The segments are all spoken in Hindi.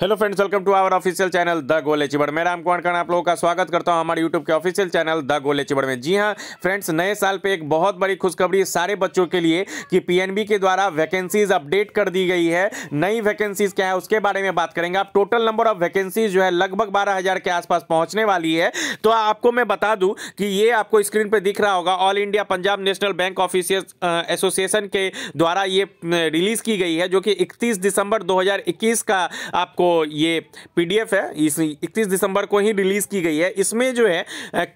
Hello friends welcome to our official channel the गोले चिबड़ मैं राम कुमार आप लोगों का स्वागत करता हूँ हमारे यूट्यूब के ऑफिशियल चैनल द गोले चिबड़ में। जी हाँ फ्रेंड्स नए साल पे एक बहुत बड़ी खुशखबरी सारे बच्चों के लिए कि पीएनबी के द्वारा वैकेंसीज अपडेट कर दी गई है। नई वैकेंसीज क्या है, उसके बारे में बात करेंगे। आप टोटल नंबर ऑफ़ वैकेंसीज जो है लगभग बारह के आसपास पहुँचने वाली है। तो आपको मैं बता दूँ कि ये आपको स्क्रीन पर दिख रहा होगा। All India Punjab national bank officers association के द्वारा ये रिलीज़ की गई है, जो कि इकतीस दिसंबर दो हज़ार इक्कीस का आपको ये पीडीएफ है, इस इकतीस दिसंबर को ही रिलीज़ की गई है। इसमें जो है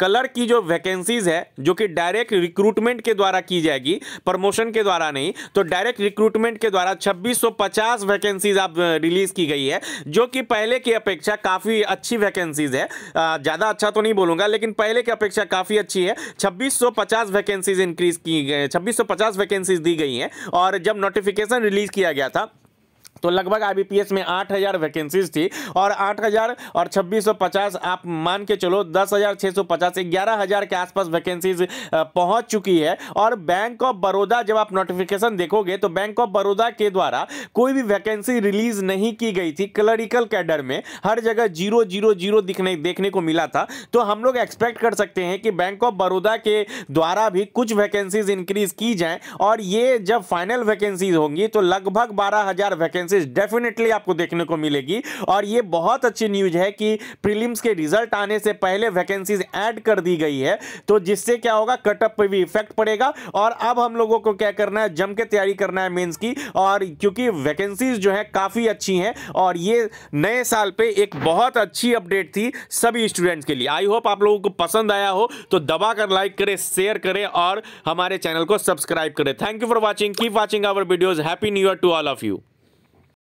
कलर की जो वैकेंसीज है, जो कि डायरेक्ट रिक्रूटमेंट के द्वारा की जाएगी, प्रमोशन के द्वारा नहीं तो डायरेक्ट रिक्रूटमेंट के द्वारा 2650 वैकेंसीज आप रिलीज़ की गई है, जो कि पहले की अपेक्षा काफ़ी अच्छी वैकेंसीज है। ज़्यादा अच्छा तो नहीं बोलूँगा, लेकिन पहले की अपेक्षा काफ़ी अच्छी है। 2650 वैकेंसीज इंक्रीज की गई 2650 वैकेंसीज दी गई हैं, और जब नोटिफिकेशन रिलीज़ किया गया था तो लगभग आईबीपीएस में आठ हज़ार वैकेंसीज थी और आठ हज़ार और छब्बीस सौ पचास आप मान के चलो, दस हज़ार छः सौ पचास ग्यारह हज़ार के आसपास वैकेंसीज पहुँच चुकी है। और बैंक ऑफ़ बड़ौदा जब आप नोटिफिकेशन देखोगे तो बैंक ऑफ़ बड़ौदा के द्वारा कोई भी वैकेंसी रिलीज़ नहीं की गई थी क्लरिकल कैडर में। हर जगह ज़ीरो ज़ीरो ज़ीरो दिखने, देखने को मिला था। तो हम लोग एक्सपेक्ट कर सकते हैं कि बैंक ऑफ़ बड़ौदा के द्वारा भी कुछ वैकेंसीज इंक्रीज की जाए। और ये जब फाइनल वैकेंसीज होंगी तो लगभग बारह हज़ार वैकेंसी वैकेंसीज डेफिनेटली आपको देखने को मिलेगी। और ये बहुत अच्छी न्यूज़ है कि प्रीलिम्स के रिज़ल्ट आने से पहले वैकेंसीज ऐड कर दी गई है। तो जिससे क्या होगा कटअप पे भी इफ़ेक्ट पड़ेगा। और अब हम लोगों को क्या करना है, जम के तैयारी करना है मेंस की। और क्योंकि वैकेंसीज जो है काफ़ी अच्छी हैं, और ये नए साल पे एक बहुत अच्छी अपडेट थी सभी स्टूडेंट्स के लिए। आई होप आप लोगों को पसंद आया हो तो दबा कर लाइक करें शेयर करें, और हमारे चैनल को सब्सक्राइब करें। Thank you for watching keep watching our videos happy new year to all of you